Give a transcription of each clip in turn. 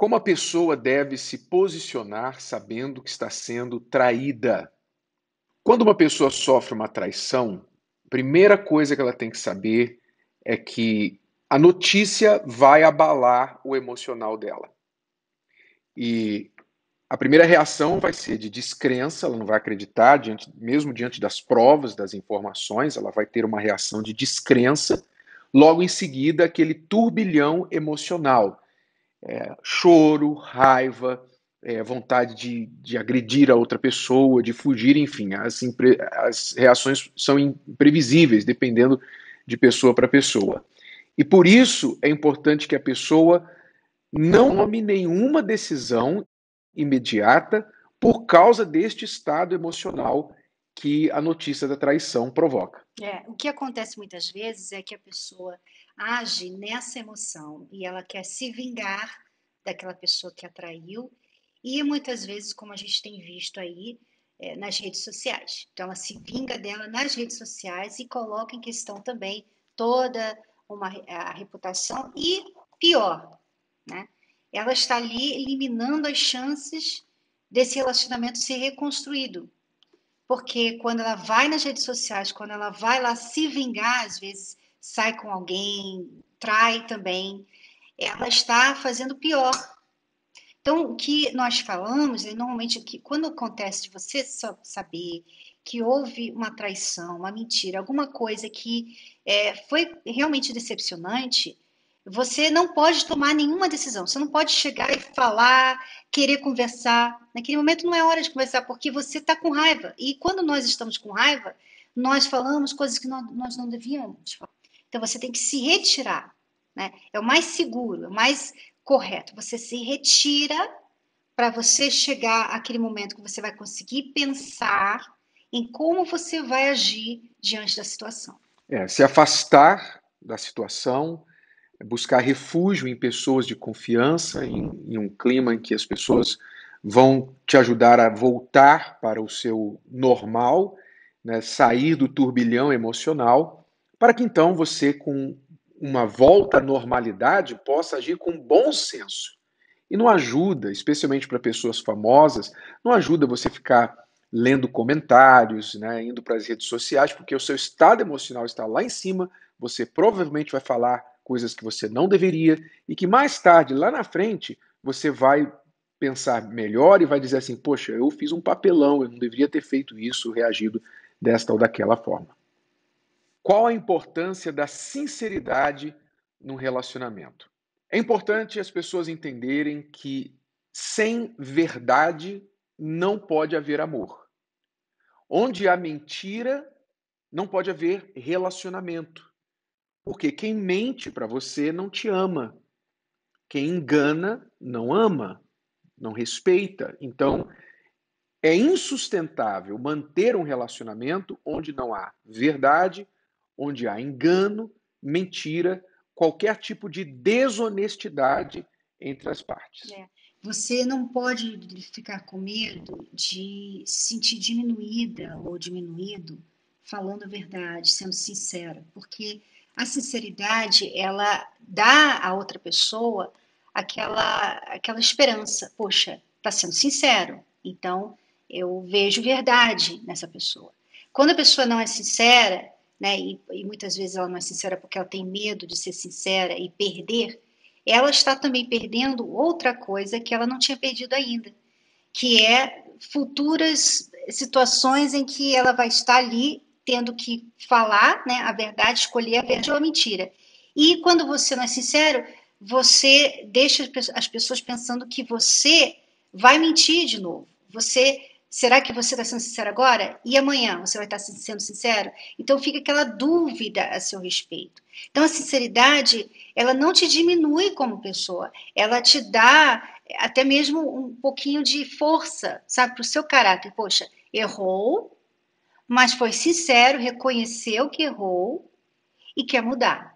Como a pessoa deve se posicionar sabendo que está sendo traída? Quando uma pessoa sofre uma traição, a primeira coisa que ela tem que saber é que a notícia vai abalar o emocional dela. E a primeira reação vai ser de descrença, ela não vai acreditar, diante, mesmo diante das provas, das informações, ela vai ter uma reação de descrença. Logo em seguida, aquele turbilhão emocional é, choro, raiva, é, vontade de, de, agredir a outra pessoa, de fugir, enfim, as, as reações são imprevisíveis, dependendo de pessoa para pessoa. E por isso é importante que a pessoa não tome nenhuma decisão imediata por causa deste estado emocional que a notícia da traição provoca. É, o que acontece muitas vezes é que a pessoa age nessa emoção e ela quer se vingar daquela pessoa que atraiu e muitas vezes, como a gente tem visto aí, é, nas redes sociais. Então, ela se vinga dela nas redes sociais e coloca em questão também toda uma, a reputação e, pior, né? ela está ali eliminando as chances desse relacionamento ser reconstruído. Porque quando ela vai nas redes sociais, quando ela vai lá se vingar, às vezes sai com alguém, trai também, ela está fazendo pior. Então, o que nós falamos é normalmente que quando acontece de você saber que houve uma traição, uma mentira, alguma coisa que é, foi realmente decepcionante, você não pode tomar nenhuma decisão. Você não pode chegar e falar, querer conversar. Naquele momento não é hora de conversar, porque você está com raiva. E quando nós estamos com raiva, nós falamos coisas que nós, não devíamos. Então você tem que se retirar. Né? É o mais seguro, é o mais correto. Você se retira para você chegar àquele momento que você vai conseguir pensar em como você vai agir diante da situação. É, se afastar da situação, buscar refúgio em pessoas de confiança, em, em um clima em que as pessoas vão te ajudar a voltar para o seu normal, né, sair do turbilhão emocional para que então você, com uma volta à normalidade, possa agir com bom senso. E não ajuda, especialmente para pessoas famosas, não ajuda você ficar lendo comentários, né, indo para as redes sociais, porque o seu estado emocional está lá em cima, você provavelmente vai falar coisas que você não deveria e que mais tarde, lá na frente, você vai pensar melhor e vai dizer assim: poxa, eu fiz um papelão, eu não deveria ter feito isso, reagido desta ou daquela forma. Qual a importância da sinceridade no relacionamento? É importante as pessoas entenderem que sem verdade não pode haver amor. Onde há mentira, não pode haver relacionamento. Porque quem mente para você não te ama. Quem engana não ama, não respeita. Então, é insustentável manter um relacionamento onde não há verdade, onde há engano, mentira, qualquer tipo de desonestidade entre as partes. É. Você não pode ficar com medo de se sentir diminuída ou diminuído falando a verdade, sendo sincera, porque a sinceridade ela dá à outra pessoa aquela aquela esperança, poxa, está sendo sincero, então eu vejo verdade nessa pessoa. Quando a pessoa não é sincera, né, e, e muitas vezes ela não é sincera porque ela tem medo de ser sincera e perder, ela está também perdendo outra coisa que ela não tinha perdido ainda, que é futuras situações em que ela vai estar ali tendo que falar né, a verdade, escolher a verdade ou a mentira. E quando você não é sincero, você deixa as pessoas pensando que você vai mentir de novo. Você Será que você está sendo sincero agora? E amanhã você vai estar sendo sincero? Então fica aquela dúvida a seu respeito. Então a sinceridade, ela não te diminui como pessoa, ela te dá até mesmo um pouquinho de força, sabe, para o seu caráter. Poxa, errou, mas foi sincero, reconheceu que errou e quer mudar.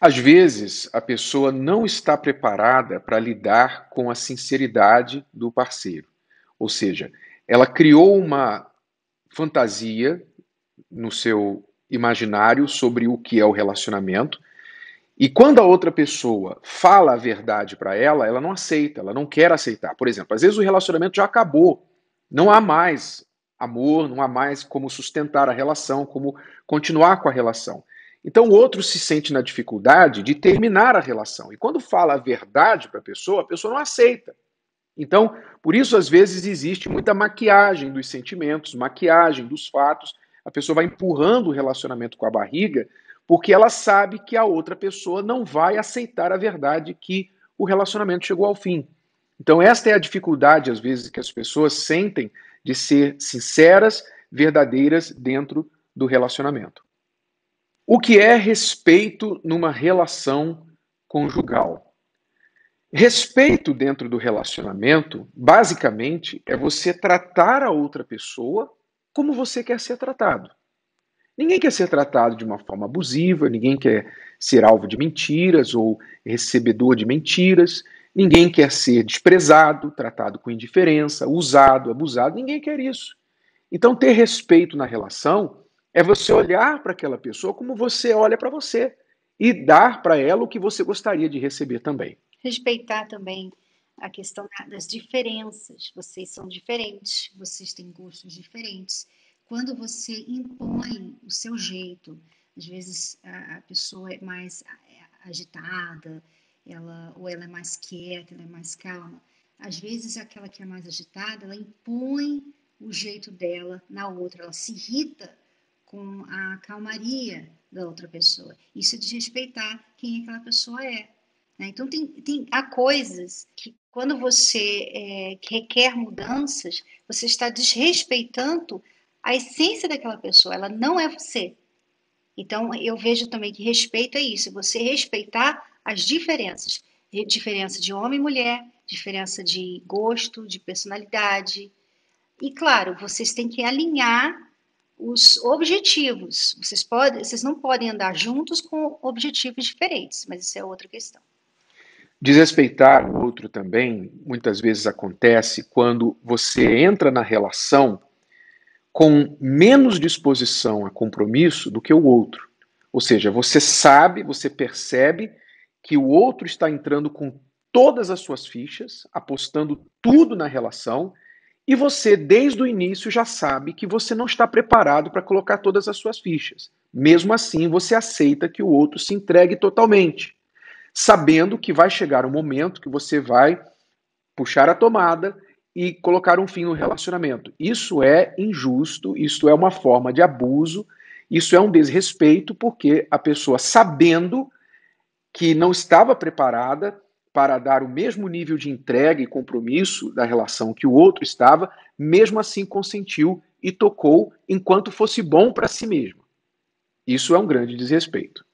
Às vezes, a pessoa não está preparada para lidar com a sinceridade do parceiro. Ou seja, ela criou uma fantasia no seu imaginário sobre o que é o relacionamento E quando a outra pessoa fala a verdade para ela, ela não aceita, ela não quer aceitar. Por exemplo, às vezes o relacionamento já acabou, não há mais amor, não há mais como sustentar a relação, como continuar com a relação. Então o outro se sente na dificuldade de terminar a relação. E quando fala a verdade para a pessoa, a pessoa não aceita. Então, por isso, às vezes, existe muita maquiagem dos sentimentos, maquiagem dos fatos. A pessoa vai empurrando o relacionamento com a barriga, porque ela sabe que a outra pessoa não vai aceitar a verdade que o relacionamento chegou ao fim. Então, esta é a dificuldade, às vezes, que as pessoas sentem de ser sinceras, verdadeiras dentro do relacionamento. O que é respeito numa relação conjugal? Respeito dentro do relacionamento, basicamente, é você tratar a outra pessoa como você quer ser tratado. Ninguém quer ser tratado de uma forma abusiva, ninguém quer ser alvo de mentiras ou recebedor de mentiras, ninguém quer ser desprezado, tratado com indiferença, usado, abusado, ninguém quer isso. Então, ter respeito na relação é você olhar para aquela pessoa como você olha para você e dar para ela o que você gostaria de receber também. Respeitar também a questão das diferenças. Vocês são diferentes, vocês têm gostos diferentes. Quando você impõe o seu jeito, às vezes a pessoa é mais agitada, ela ou ela é mais quieta, ela é mais calma. Às vezes aquela que é mais agitada, ela impõe o jeito dela na outra, ela se irrita com a calmaria da outra pessoa. Isso é desrespeitar quem aquela pessoa é. Né? Então, tem, tem, há coisas que, quando você é, requer mudanças, você está desrespeitando a essência daquela pessoa, ela não é você. Então, eu vejo também que respeito é isso, você respeitar as diferenças. Diferença de homem e mulher, diferença de gosto, de personalidade. E, claro, vocês têm que alinhar os objetivos. Vocês, podem, vocês não podem andar juntos com objetivos diferentes, mas isso é outra questão. Desrespeitar o outro também muitas vezes acontece quando você entra na relação com menos disposição a compromisso do que o outro. Ou seja, você sabe, você percebe que o outro está entrando com todas as suas fichas, apostando tudo na relação e você, desde o início, já sabe que você não está preparado para colocar todas as suas fichas. Mesmo assim, você aceita que o outro se entregue totalmente, sabendo que vai chegar um momento que você vai puxar a tomada e colocar um fim no relacionamento. Isso é injusto, isso é uma forma de abuso, isso é um desrespeito, porque a pessoa, sabendo que não estava preparada, para dar o mesmo nível de entrega e compromisso da relação que o outro estava, mesmo assim consentiu e tocou enquanto fosse bom para si mesmo. Isso é um grande desrespeito.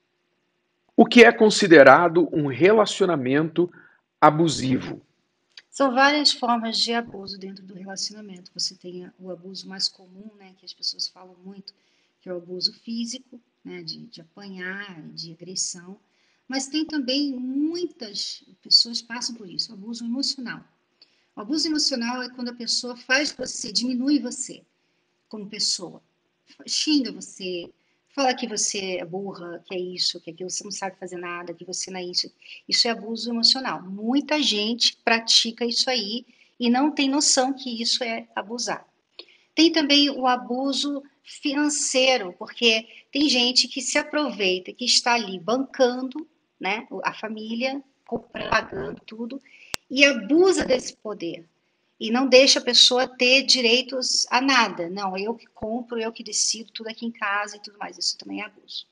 O que é considerado um relacionamento abusivo? São várias formas de abuso dentro do relacionamento. Você tem o abuso mais comum, né, que as pessoas falam muito, que é o abuso físico, né, de, de apanhar, de agressão. Mas tem também muitas pessoas passam por isso, abuso emocional. O abuso emocional é quando a pessoa faz você, diminui você como pessoa, xinga você, fala que você é burra, que é isso, que aquilo, você não sabe fazer nada, que você não é isso. Isso é abuso emocional. Muita gente pratica isso aí e não tem noção que isso é abusar. Tem também o abuso financeiro, porque tem gente que se aproveita, que está ali bancando né? A família pagando tudo e abusa desse poder e não deixa a pessoa ter direitos a nada. Não, eu que compro, eu que decido tudo aqui em casa e tudo mais. Isso também é abuso.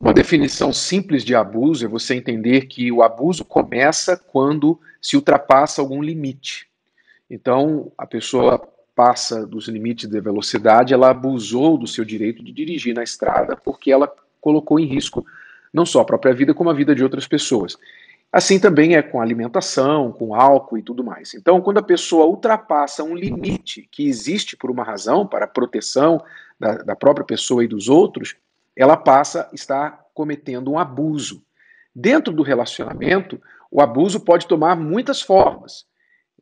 Uma definição simples de abuso é você entender que o abuso começa quando se ultrapassa algum limite. Então, a pessoa passa dos limites de velocidade, ela abusou do seu direito de dirigir na estrada porque ela colocou em risco não só a própria vida, como a vida de outras pessoas. Assim também é com alimentação, com álcool e tudo mais. Então, quando a pessoa ultrapassa um limite que existe por uma razão, para a proteção da, da própria pessoa e dos outros, ela passa a estar cometendo um abuso. Dentro do relacionamento, o abuso pode tomar muitas formas: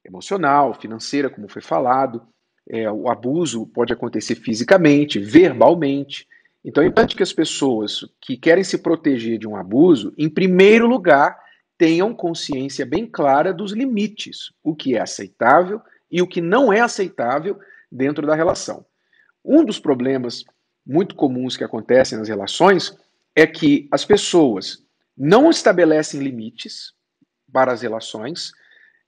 emocional, financeira, como foi falado. É, o abuso pode acontecer fisicamente, verbalmente, Então é importante que as pessoas que querem se proteger de um abuso, em primeiro lugar, tenham consciência bem clara dos limites, o que é aceitável e o que não é aceitável dentro da relação. Um dos problemas muito comuns que acontecem nas relações é que as pessoas não estabelecem limites para as relações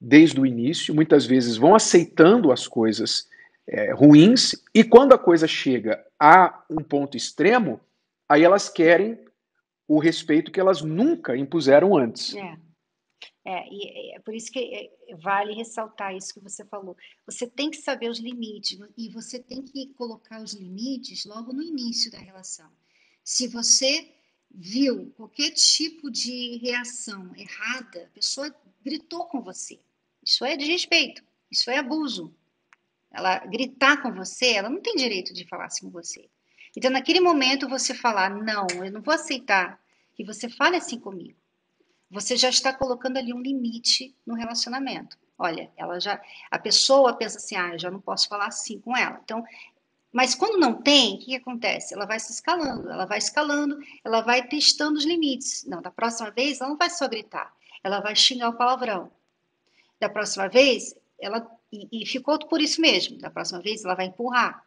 desde o início, muitas vezes vão aceitando as coisas é, ruins, e quando a coisa chega a um ponto extremo, aí elas querem o respeito que elas nunca impuseram antes. É. É, e é por isso que é, vale ressaltar isso que você falou. Você tem que saber os limites e você tem que colocar os limites logo no início da relação. Se você viu qualquer tipo de reação errada, a pessoa gritou com você. Isso é desrespeito, isso é abuso. Ela gritar com você, ela não tem direito de falar assim com você. Então, naquele momento, você falar, não, eu não vou aceitar que você fale assim comigo você já está colocando ali um limite no relacionamento. Olha, ela já, a pessoa pensa assim, ah, eu já não posso falar assim com ela. Então, mas quando não tem, o que, que acontece? Ela vai se escalando, ela vai escalando, ela vai testando os limites. Não, da próxima vez ela não vai só gritar, ela vai xingar o palavrão. Da próxima vez, ela e, e ficou por isso mesmo. Da próxima vez, ela vai empurrar.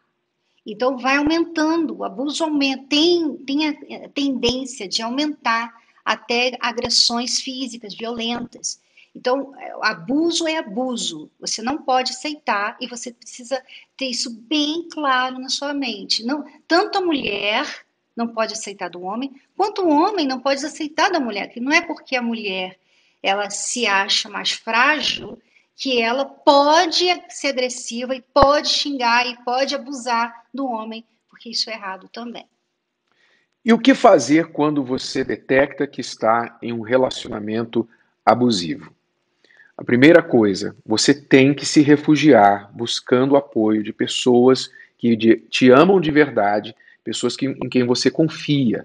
Então, vai aumentando, o abuso aumenta, tem, tem a tendência de aumentar até agressões físicas, violentas. Então, abuso é abuso. Você não pode aceitar e você precisa ter isso bem claro na sua mente. Não, tanto a mulher não pode aceitar do homem, quanto o homem não pode aceitar da mulher. Que não é porque a mulher ela se acha mais frágil que ela pode ser agressiva e pode xingar e pode abusar do homem, porque isso é errado também. E o que fazer quando você detecta que está em um relacionamento abusivo? A primeira coisa, você tem que se refugiar buscando apoio de pessoas que te amam de verdade, pessoas que, em quem você confia.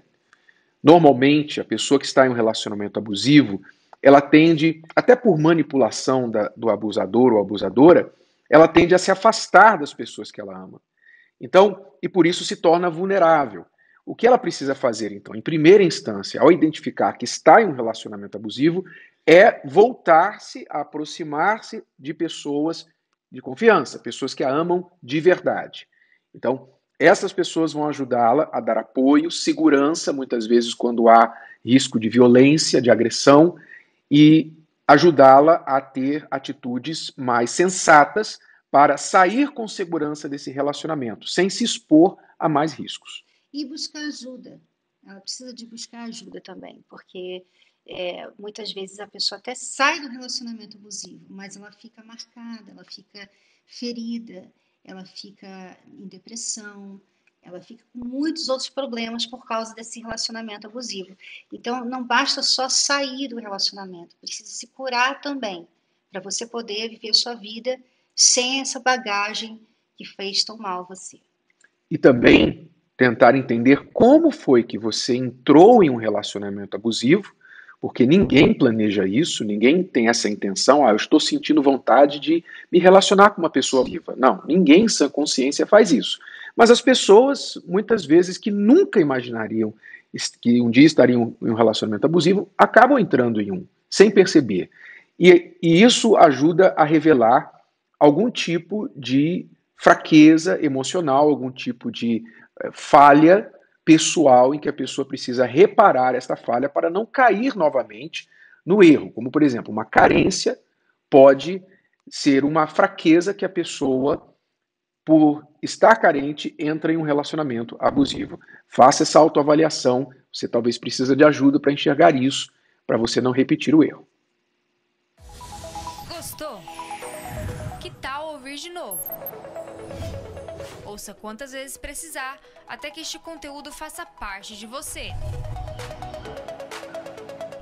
Normalmente, a pessoa que está em um relacionamento abusivo, ela tende, até por manipulação da, do abusador ou abusadora, ela tende a se afastar das pessoas que ela ama. Então, e por isso se torna vulnerável. O que ela precisa fazer, então, em primeira instância, ao identificar que está em um relacionamento abusivo, é voltar-se aproximar-se de pessoas de confiança, pessoas que a amam de verdade. Então, essas pessoas vão ajudá-la a dar apoio, segurança, muitas vezes quando há risco de violência, de agressão, e ajudá-la a ter atitudes mais sensatas para sair com segurança desse relacionamento, sem se expor a mais riscos e buscar ajuda. Ela precisa de buscar ajuda também, porque é, muitas vezes a pessoa até sai do relacionamento abusivo, mas ela fica marcada, ela fica ferida, ela fica em depressão, ela fica com muitos outros problemas por causa desse relacionamento abusivo. Então, não basta só sair do relacionamento, precisa se curar também, para você poder viver sua vida sem essa bagagem que fez tão mal você. E também tentar entender como foi que você entrou em um relacionamento abusivo, porque ninguém planeja isso, ninguém tem essa intenção, ah, eu estou sentindo vontade de me relacionar com uma pessoa viva. Não, ninguém em sã consciência faz isso. Mas as pessoas, muitas vezes, que nunca imaginariam que um dia estariam em um relacionamento abusivo, acabam entrando em um, sem perceber. E, e isso ajuda a revelar algum tipo de fraqueza emocional, algum tipo de é, falha pessoal em que a pessoa precisa reparar esta falha para não cair novamente no erro. Como, por exemplo, uma carência pode ser uma fraqueza que a pessoa, por estar carente, entra em um relacionamento abusivo. Faça essa autoavaliação. Você talvez precisa de ajuda para enxergar isso, para você não repetir o erro. Gostou? Que tal ouvir de novo? Ouça quantas vezes precisar até que este conteúdo faça parte de você.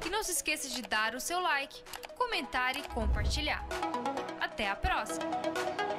E não se esqueça de dar o seu like, comentar e compartilhar. Até a próxima!